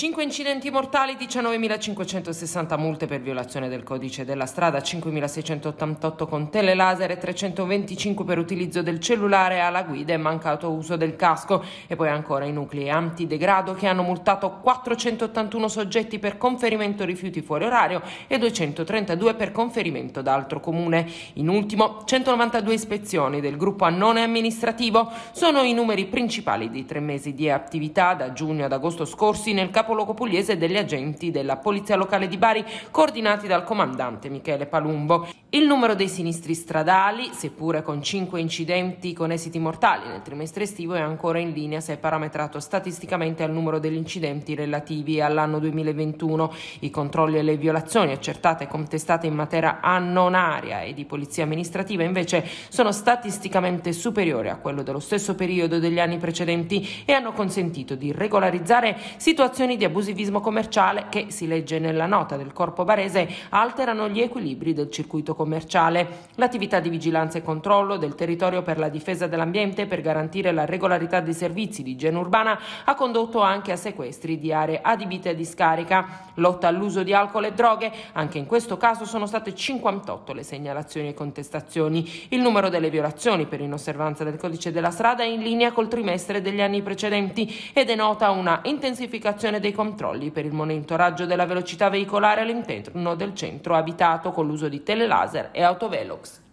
5 incidenti mortali, 19.560 multe per violazione del codice della strada, 5.688 con telelaser e 325 per utilizzo del cellulare alla guida e mancato uso del casco. E poi ancora i nuclei antidegrado che hanno multato 481 soggetti per conferimento rifiuti fuori orario e 232 per conferimento da altro comune. In ultimo, 192 ispezioni del gruppo Annone amministrativo sono i numeri principali di tre mesi di attività da giugno ad agosto scorsi nel capo capoluogo pugliese degli agenti della Polizia Locale di Bari, coordinati dal comandante Michele Palumbo. Il numero dei sinistri stradali, seppure con 5 incidenti con esiti mortali nel trimestre estivo, è ancora in linea se parametrato statisticamente al numero degli incidenti relativi all'anno 2021. I controlli e le violazioni accertate e contestate in materia annonaria e di polizia amministrativa invece sono statisticamente superiori a quello dello stesso periodo degli anni precedenti e hanno consentito di regolarizzare situazioni di abusivismo commerciale che, si legge nella nota del corpo barese, alterano gli equilibri del circuito commerciale. L'attività di vigilanza e controllo del territorio per la difesa dell'ambiente per garantire la regolarità dei servizi di igiene urbana ha condotto anche a sequestri di aree adibite a discarica. Lotta all'uso di alcol e droghe, anche in questo caso sono state 58 le segnalazioni e contestazioni. Il numero delle violazioni per inosservanza del codice della strada è in linea col trimestre degli anni precedenti e denota una intensificazione dei controlli per il monitoraggio della velocità veicolare all'interno del centro abitato con l'uso di telelaser e autovelox.